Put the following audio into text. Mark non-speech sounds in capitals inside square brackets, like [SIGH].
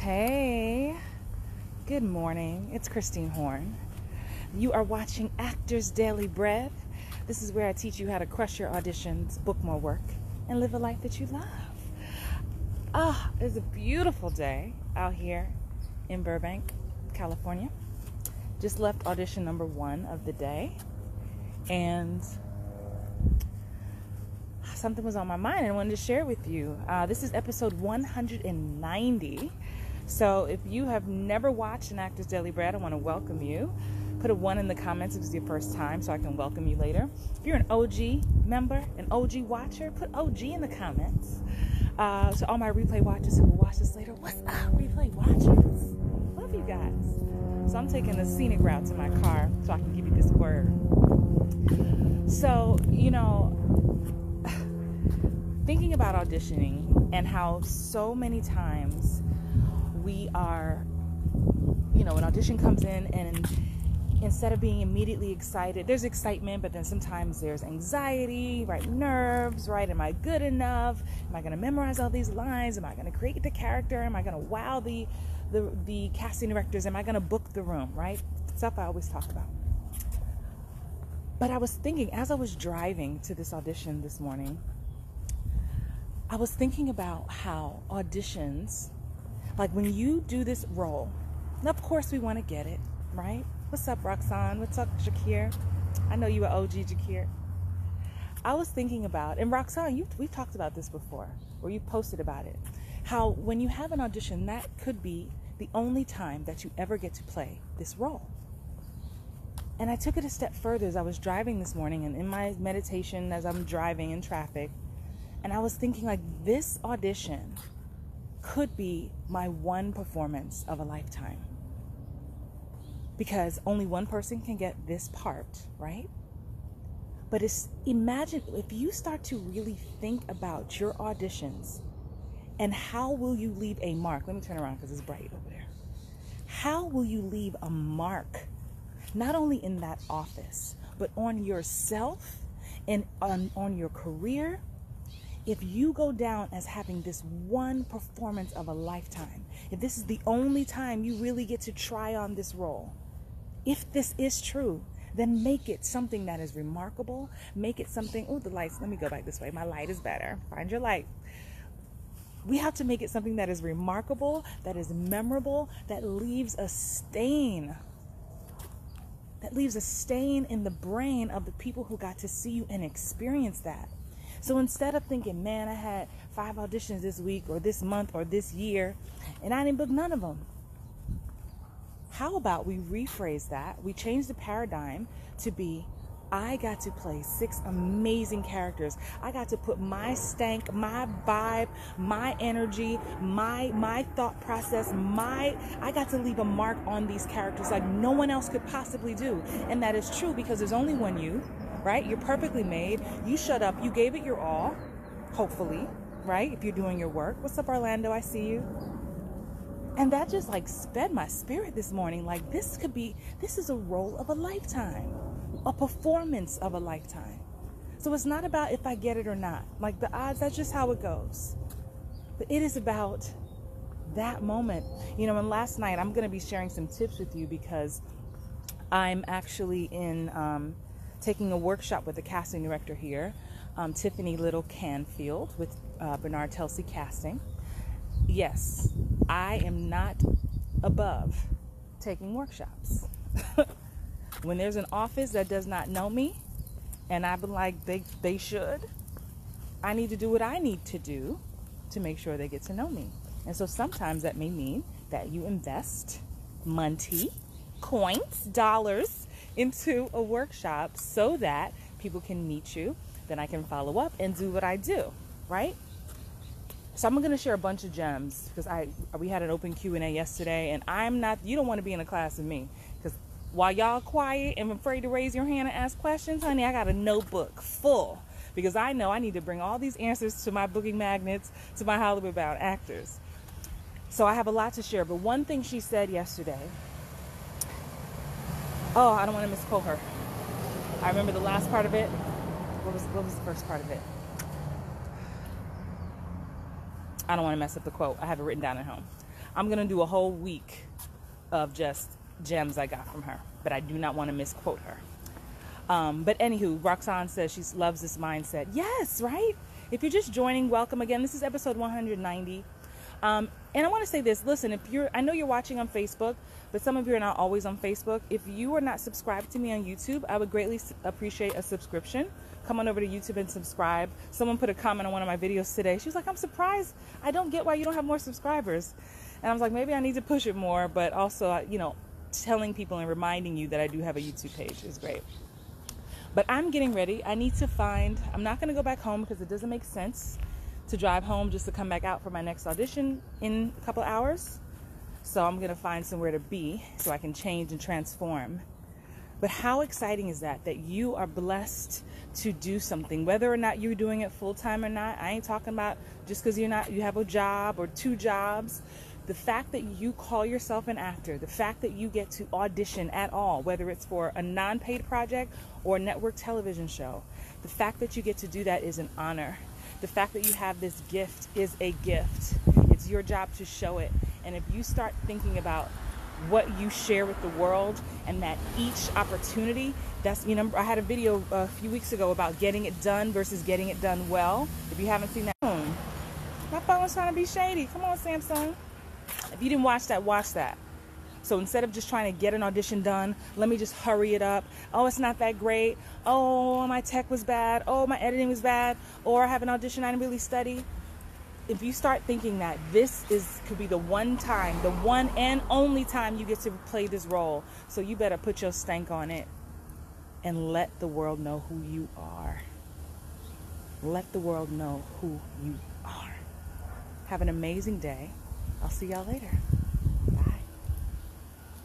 Hey, good morning. It's Christine Horn. You are watching Actors Daily Bread. This is where I teach you how to crush your auditions, book more work, and live a life that you love. Ah, it's a beautiful day out here in Burbank, California. Just left audition number one of the day, and something was on my mind and I wanted to share with you. Uh, this is episode 190. So if you have never watched an Actors Daily Bread, I want to welcome you. Put a one in the comments if it's your first time so I can welcome you later. If you're an OG member, an OG watcher, put OG in the comments. Uh, so all my replay watchers who will watch this later, what's up, replay watchers? Love you guys. So I'm taking the scenic route to my car so I can give you this word. So, you know, [SIGHS] thinking about auditioning and how so many times we are, you know, an audition comes in and instead of being immediately excited, there's excitement, but then sometimes there's anxiety, right? Nerves, right? Am I good enough? Am I going to memorize all these lines? Am I going to create the character? Am I going to wow the, the the casting directors? Am I going to book the room? Right? Stuff I always talk about. But I was thinking as I was driving to this audition this morning, I was thinking about how auditions, like when you do this role, and of course we want to get it, right? What's up, Roxanne? What's up, Jakir? I know you are OG Jakir. I was thinking about, and Roxanne, you we've talked about this before, or you posted about it, how when you have an audition, that could be the only time that you ever get to play this role. And I took it a step further as I was driving this morning, and in my meditation as I'm driving in traffic, and I was thinking, like, this audition could be my one performance of a lifetime. Because only one person can get this part, right? But it's imagine if you start to really think about your auditions and how will you leave a mark? Let me turn around because it's bright over there. How will you leave a mark, not only in that office, but on yourself and on, on your career if you go down as having this one performance of a lifetime, if this is the only time you really get to try on this role, if this is true, then make it something that is remarkable. Make it something, oh, the lights, let me go back this way. My light is better. Find your light. We have to make it something that is remarkable, that is memorable, that leaves a stain. That leaves a stain in the brain of the people who got to see you and experience that. So instead of thinking, man, I had five auditions this week or this month or this year and I didn't book none of them, how about we rephrase that? We change the paradigm to be I got to play six amazing characters. I got to put my stank, my vibe, my energy, my my thought process, my I got to leave a mark on these characters like no one else could possibly do. And that is true because there's only one you right? You're perfectly made. You shut up. You gave it your all, hopefully, right? If you're doing your work. What's up, Orlando? I see you. And that just like sped my spirit this morning. Like, this could be, this is a role of a lifetime, a performance of a lifetime. So it's not about if I get it or not. Like, the odds, that's just how it goes. But it is about that moment. You know, and last night I'm going to be sharing some tips with you because I'm actually in, um, taking a workshop with the casting director here, um, Tiffany Little Canfield with uh, Bernard Telsey Casting. Yes, I am not above taking workshops. [LAUGHS] when there's an office that does not know me, and I've been like, they, they should, I need to do what I need to do to make sure they get to know me. And so sometimes that may mean that you invest money, coins, dollars into a workshop so that people can meet you. Then I can follow up and do what I do, right? So I'm going to share a bunch of gems because I we had an open Q&A yesterday and I'm not you don't want to be in a class with me cuz while y'all quiet and afraid to raise your hand and ask questions, honey, I got a notebook full because I know I need to bring all these answers to my booking magnets, to my Hollywood bound actors. So I have a lot to share, but one thing she said yesterday Oh, I don't want to misquote her. I remember the last part of it. What was what was the first part of it? I don't want to mess up the quote. I have it written down at home. I'm going to do a whole week of just gems I got from her, but I do not want to misquote her. Um, but anywho, Roxanne says she loves this mindset. Yes, right? If you're just joining, welcome again. This is episode 190. Um, and I want to say this listen, if you're, I know you're watching on Facebook, but some of you are not always on Facebook. If you are not subscribed to me on YouTube, I would greatly appreciate a subscription. Come on over to YouTube and subscribe. Someone put a comment on one of my videos today. She was like, I'm surprised. I don't get why you don't have more subscribers. And I was like, maybe I need to push it more, but also, you know, telling people and reminding you that I do have a YouTube page is great. But I'm getting ready. I need to find, I'm not going to go back home because it doesn't make sense to drive home just to come back out for my next audition in a couple hours. So I'm going to find somewhere to be so I can change and transform. But how exciting is that? That you are blessed to do something, whether or not you're doing it full time or not. I ain't talking about just because you're not, you have a job or two jobs. The fact that you call yourself an actor, the fact that you get to audition at all, whether it's for a non paid project or a network television show, the fact that you get to do that is an honor the fact that you have this gift is a gift. It's your job to show it. And if you start thinking about what you share with the world and that each opportunity that's you know i had a video a few weeks ago about getting it done versus getting it done well. If you haven't seen that my phone was trying to be shady. Come on samsung. If you didn't watch that watch that so instead of just trying to get an audition done, let me just hurry it up. Oh, it's not that great. Oh, my tech was bad. Oh, my editing was bad. Or I have an audition I didn't really study. If you start thinking that this is could be the one time, the one and only time you get to play this role, so you better put your stank on it and let the world know who you are. Let the world know who you are. Have an amazing day. I'll see y'all later.